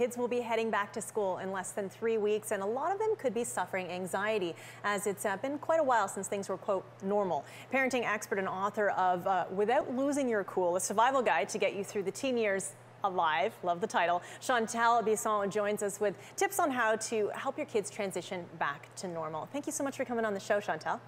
kids will be heading back to school in less than three weeks, and a lot of them could be suffering anxiety, as it's uh, been quite a while since things were, quote, normal. Parenting expert and author of uh, Without Losing Your Cool, a survival guide to get you through the teen years alive, love the title. Shantelle Bisson joins us with tips on how to help your kids transition back to normal. Thank you so much for coming on the show, Shantelle.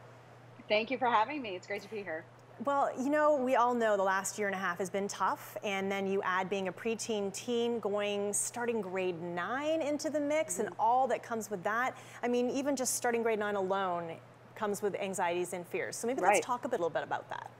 Thank you for having me. It's great to be here. Well, you know, we all know the last year and a half has been tough, and then you add being a preteen teen, going starting grade nine into the mix, mm-hmm. and all that comes with that. I mean, even just starting grade nine alone comes with anxieties and fears. So maybe right. let's talk a little bit about that.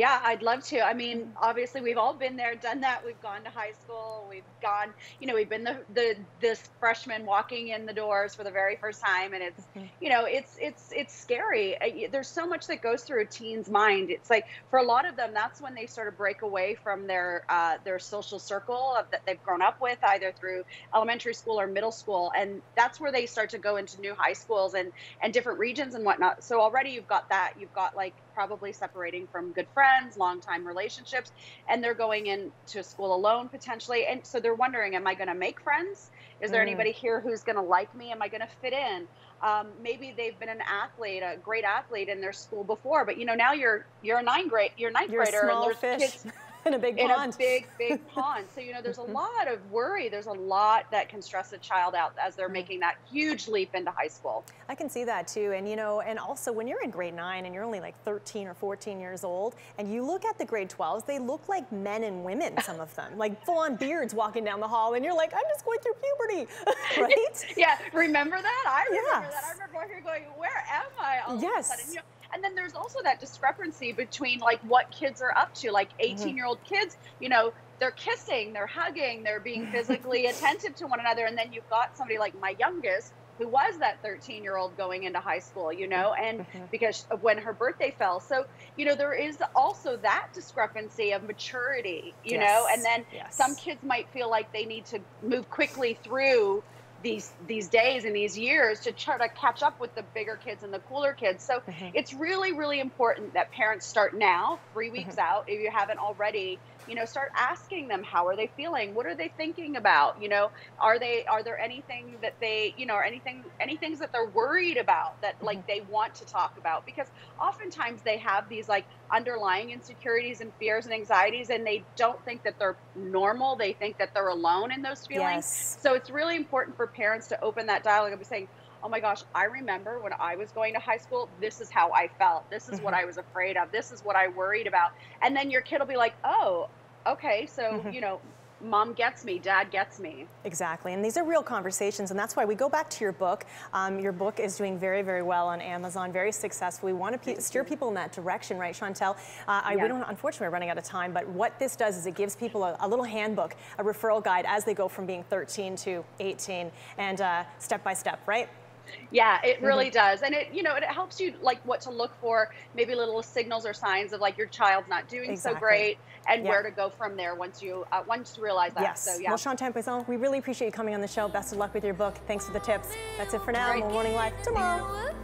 Yeah, I'd love to. I mean, obviously, we've all been there, done that. We've gone to high school. We've gone, you know, we've been the, the this freshman walking in the doors for the very first time, and it's, mm-hmm. you know, it's it's it's scary. Uh, there's so much that goes through a teen's mind. It's like for a lot of them, that's when they sort of break away from their uh, their social circle of, that they've grown up with, either through elementary school or middle school, and that's where they start to go into new high schools and and different regions and whatnot. So already you've got that. You've got like probably separating from good friends, long time relationships, and they're going into school alone potentially. And so they're wondering, am I going to make friends? Is there mm. anybody here who's going to like me? Am I going to fit in? Um, maybe they've been an athlete, a great athlete in their school before, but you know now you're you're a ninth grade, you're ninth you're grader, and there's fish. kids in a big in pond. a big, big pond. So, you know, there's a mm-hmm. lot of worry. There's a lot that can stress a child out as they're mm-hmm. making that huge leap into high school. I can see that too. And, you know, and also when you're in grade nine and you're only like 13 or 14 years old and you look at the grade 12s, they look like men and women, some of them, like full on beards walking down the hall. And you're like, I'm just going through puberty, right? yeah. Remember that? I remember yes. that. I remember here going, where am I? All yes. Of a sudden, you know, and then there's also that discrepancy between like what kids are up to, like 18 mm-hmm. year old kids, you know, they're kissing, they're hugging, they're being physically attentive to one another. And then you've got somebody like my youngest who was that 13 year old going into high school, you know, and mm-hmm. because of when her birthday fell. So, you know, there is also that discrepancy of maturity, you yes. know, and then yes. some kids might feel like they need to move quickly through these these days and these years to try to catch up with the bigger kids and the cooler kids. So mm-hmm. it's really really important that parents start now, 3 weeks mm-hmm. out if you haven't already, you know, start asking them how are they feeling? What are they thinking about? You know, are they are there anything that they, you know, or anything any things that they're worried about that mm-hmm. like they want to talk about because oftentimes they have these like underlying insecurities and fears and anxieties and they don't think that they're normal. They think that they're alone in those feelings. Yes. So it's really important for parents to open that dialogue and be saying, oh my gosh, I remember when I was going to high school, this is how I felt. This is mm-hmm. what I was afraid of. This is what I worried about. And then your kid will be like, oh, okay, so, mm-hmm. you know, mom gets me, dad gets me. Exactly, and these are real conversations, and that's why we go back to your book. Um, your book is doing very, very well on Amazon, very successful. We want to pe steer people in that direction, right, Shantelle? Uh, I, we don't, unfortunately, we're running out of time, but what this does is it gives people a, a little handbook, a referral guide as they go from being 13 to 18, and uh, step by step, right? Yeah, it really mm-hmm. does. And it, you know, it helps you like what to look for, maybe little signals or signs of like your child's not doing exactly. so great and where to go from there once you uh, once you realize that. Yes. So, yeah. Well, Shantelle Bisson, we really appreciate you coming on the show. Best of luck with your book. Thanks for the tips. That's it for now. Right. More Morning Live tomorrow.